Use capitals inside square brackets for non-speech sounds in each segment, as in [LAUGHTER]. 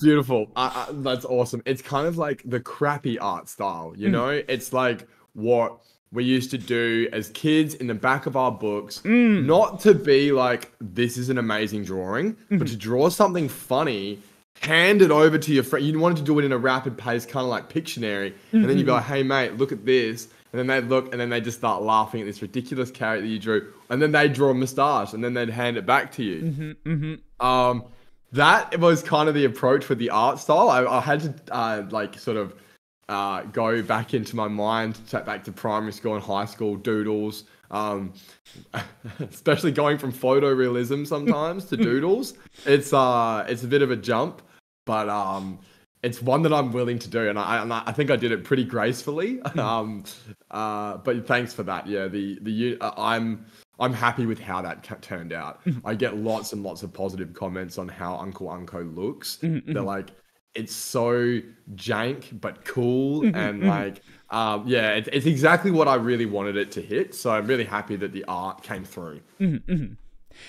Beautiful. Uh, uh, that's awesome. It's kind of like the crappy art style, you Mm. know? It's like what we used to do as kids in the back of our books, Mm. not to be like, this is an amazing drawing, Mm-hmm. but to draw something funny, hand it over to your friend. You wanted to do it in a rapid pace, kind of like Pictionary. And then you Mm-hmm. go, hey, mate, look at this. And then they'd look and then they just start laughing at this ridiculous character you drew. And then they'd draw a moustache and then they'd hand it back to you. Mm-hmm, Um, that was kind of the approach with the art style. I, I had to uh, like sort of uh, go back into my mind, check back to primary school and high school doodles. Um, [LAUGHS] especially going from photorealism sometimes to [LAUGHS] doodles, it's uh, it's a bit of a jump, but um, it's one that I'm willing to do, and I, and I I think I did it pretty gracefully. [LAUGHS] um, uh, but thanks for that. Yeah, the the uh, I'm I'm happy with how that turned out. Mm-hmm. I get lots and lots of positive comments on how Uncle Unco looks. Mm-hmm, mm-hmm. They're like, it's so jank but cool, and like, um, yeah, it's, it's exactly what I really wanted it to hit. So I'm really happy that the art came through.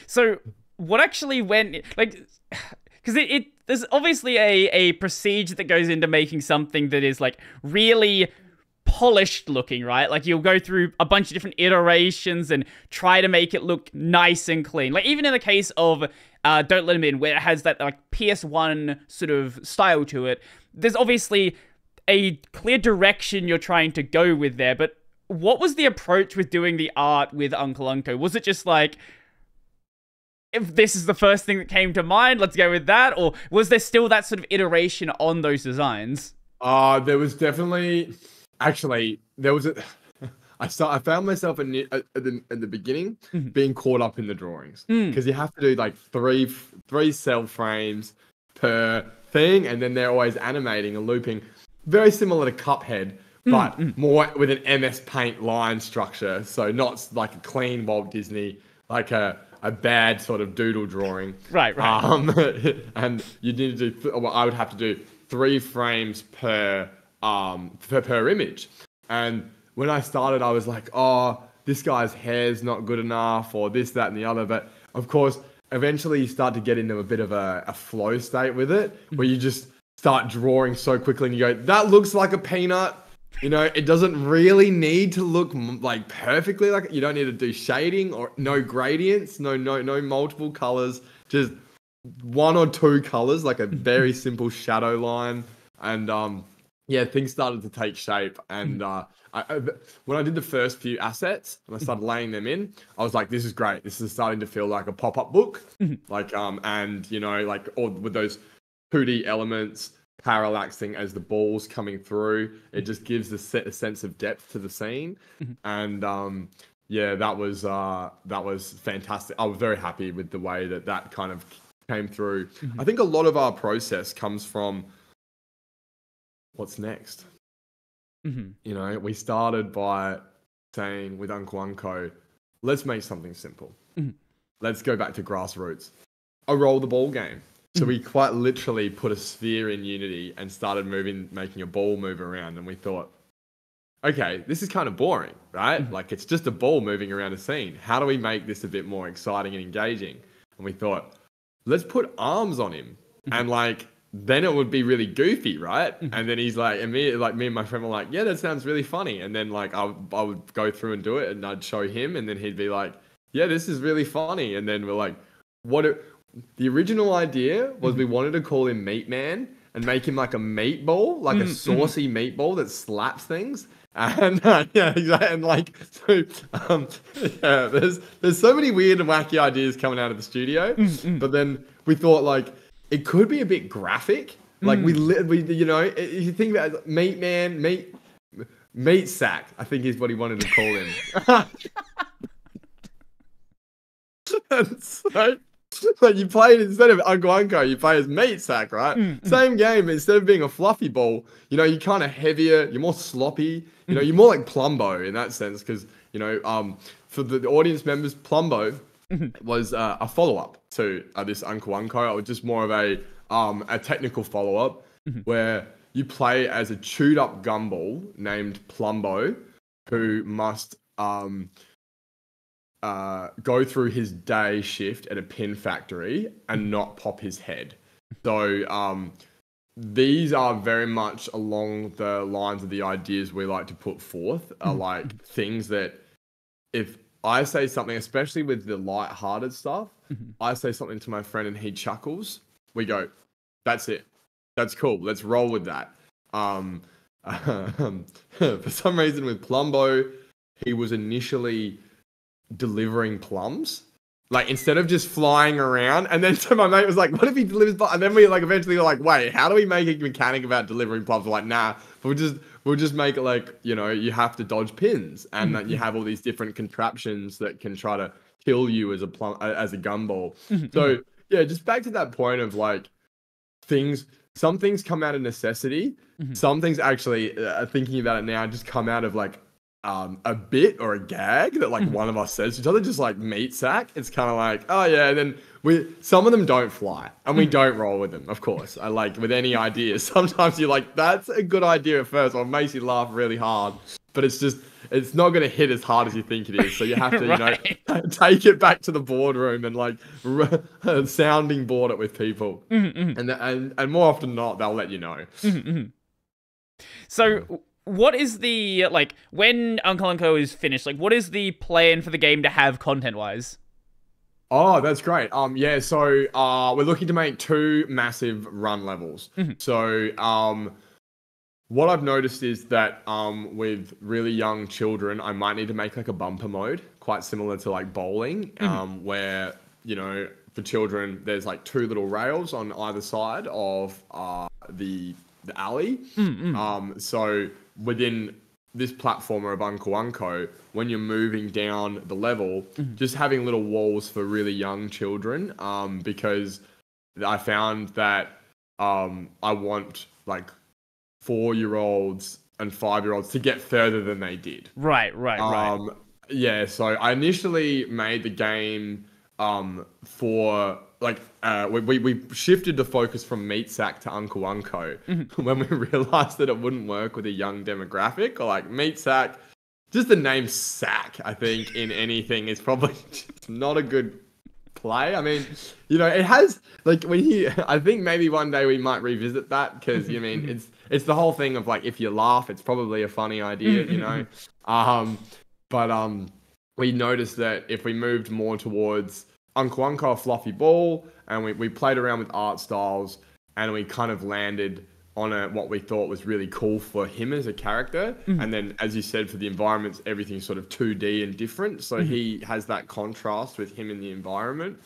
So, what actually went like? [SIGHS] Because it, it there's obviously a a procedure that goes into making something that is like really polished looking, right? Like you'll go through a bunch of different iterations and try to make it look nice and clean. Like even in the case of uh, Don't Let Him In, where it has that like PS1 sort of style to it, there's obviously a clear direction you're trying to go with there. But what was the approach with doing the art with Uncle Unco? Was it just like if this is the first thing that came to mind, let's go with that? Or was there still that sort of iteration on those designs? Uh, there was definitely, actually, there was a. [LAUGHS] I start. I found myself in the, at, the, at the beginning mm-hmm. being caught up in the drawings hmm. because you have to do like three three cell frames per thing, and then they're always animating and looping, very similar to Cuphead, hmm, but hmm. more with an MS Paint line structure. So not like a clean Walt Disney, like a a bad sort of doodle drawing. Right, right. Um, [LAUGHS] and you need to do. th- Well, I would have to do three frames per um per, per image. And when I started, I was like, oh, this guy's hair's not good enough, or this, that, and the other. But of course, eventually you start to get into a bit of a, a flow state with it, where you just start drawing so quickly, and you go, that looks like a peanut. You know, it doesn't really need to look like perfectly like you don't need to do shading or no gradients, no no no multiple colors, just one or two colors, like a very [LAUGHS] simple shadow line, and um, yeah, things started to take shape. And uh, I, when I did the first few assets and I started laying them in, I was like, this is great. This is starting to feel like a pop up book, like um, and you know, like all with those 2D elements parallaxing as the balls coming through. It just gives a, set, a sense of depth to the scene, and um, yeah, that was uh, that was fantastic. I was very happy with the way that that kind of came through. I think a lot of our process comes from what's next. Mhm. You know, we started by saying with Uncle Unco, let's make something simple. Mhm. Let's go back to grassroots. A roll the ball game. So we quite literally put a sphere in Unity and started moving, making a ball move around. And we thought, okay, this is kind of boring, right? Like it's just a ball moving around a scene. How do we make this a bit more exciting and engaging? And we thought, let's put arms on him. And like, then it would be really goofy, right? Mm-hmm. And then he's like, and me, like me and my friend were like, yeah, that sounds really funny. And then like, I, I would go through and do it and I'd show him. And then he'd be like, yeah, this is really funny. And then we're like, what? It, the original idea was we mm-hmm. wanted to call him Meat Man and make him like a meatball, like a mm, mm. saucy meatball that slaps things. [LAUGHS] And uh, yeah, exactly. And like, so um, [LAUGHS] yeah, there's there's so many weird and wacky ideas coming out of the studio. Mm, but then we thought like it could be a bit graphic. Like we, li- we, you know, if you think about it, Meat Man, meat, meat sack. I think is what he wanted to call him. and [LAUGHS] so, like you played instead of Unco, you play as meat sack, right? Same game. Instead of being a fluffy ball, you know, you're kind of heavier, you're more sloppy. You know, you're more like Plumbo in that sense, because you know, um, for the audience members, Plumbo was uh, a follow up to uh, this Uncle Unco, or just more of a um a technical follow up where you play as a chewed up gumball named Plumbo, who must um uh, go through his day shift at a pin factory and not pop his head. So um, these are very much along the lines of the ideas we like to put forth. Are like things that if I say something, especially with the light-hearted stuff, I say something to my friend and he chuckles. We go, "That's it. That's cool. Let's roll with that." Um, [LAUGHS] for some reason, with Plumbo, he was initially delivering plums. Like instead of just flying around, and then [LAUGHS] so my mate was like, "What if he delivers?" plums?" And then we like eventually were like, "Wait, how do we make a mechanic about delivering plums?" We're like, "Nah, we'll just we'll just make it like you know you have to dodge pins, and mm-hmm. that you have all these different contraptions that can try to kill you as a plum as a gumball." Mm-hmm, so mm-hmm. yeah, just back to that point of like things. Some things come out of necessity. Some things actually, uh, thinking about it now, just come out of like um, a bit or a gag that like mm-hmm. one of us says to each other, just like meat sack. It's kind of like, oh yeah, and then we some of them don't fly, and we mm. don't roll with them. Of course, I like with any ideas. [LAUGHS] Sometimes you're like, that's a good idea at first, or it makes you laugh really hard, but it's just it's not going to hit as hard as you think it is. So you have to, you [LAUGHS] Right. know, [LAUGHS] take it back to the boardroom and like r- sounding board it with people, mm-hmm, mm-hmm. and and and more often than not, they'll let you know. So, what is the like when Uncle Unco is finished? Like, what is the plan for the game to have content wise? Oh, that's great. Um, yeah. So, uh, we're looking to make two massive run levels. So, um, what I've noticed is that um, with really young children, I might need to make like a bumper mode, quite similar to like bowling, um, where you know for children there's like two little rails on either side of uh, the the alley. Um, so within this platformer of Uncle Unco, when you're moving down the level, just having little walls for really young children, um, because I found that um, I want like four year olds and five year olds to get further than they did. Right, right, right. Um, yeah, so I initially made the game um, for like uh, we, we we shifted the focus from Meat Sack to Uncle Unco [LAUGHS] when we [LAUGHS] realized that it wouldn't work with a young demographic or like Meat Sack. Just the name Sack, I think, in anything is probably [LAUGHS] not a good play. I mean, you know, it has like when you. I think maybe one day we might revisit that because you mean it's it's the whole thing of like if you laugh, it's probably a funny idea, you know. Um, but um, we noticed that if we moved more towards Uncle Unco Fluffy Ball, and we, we played around with art styles, and we kind of landed on a what we thought was really cool for him as a character. And then, as you said, for the environments, everything's sort of 2D and different. So he has that contrast with him in the environment.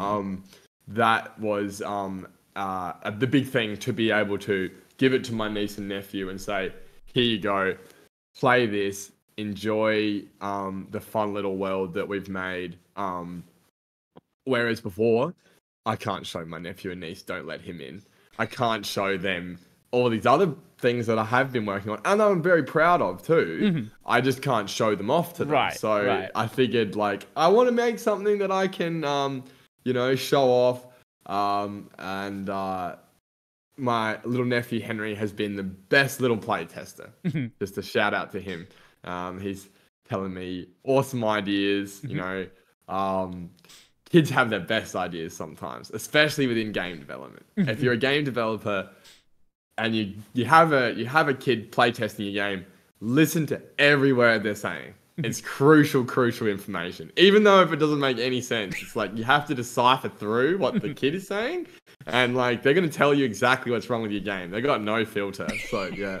Um, that was um, uh, the big thing to be able to give it to my niece and nephew and say, here you go, play this, enjoy um, the fun little world that we've made. Um, whereas before, I can't show my nephew and niece, don't let him in. I can't show them all these other things that I have been working on and I'm very proud of too. I just can't show them off to them. Right, so right. I figured like I want to make something that I can um, you know, show off. Um, and uh, my little nephew Henry has been the best little play tester. Just a shout out to him. Um, he's telling me awesome ideas. You know, um, kids have their best ideas sometimes, especially within game development. if mm-hmm. you're a game developer and you you have a you have a kid play testing a game, listen to every word they're saying. Mm-hmm. It's crucial, crucial information. Even though if it doesn't make any sense, it's like you have to decipher through what the [LAUGHS] kid is saying, and like they're gonna tell you exactly what's wrong with your game. They got no filter. So yeah,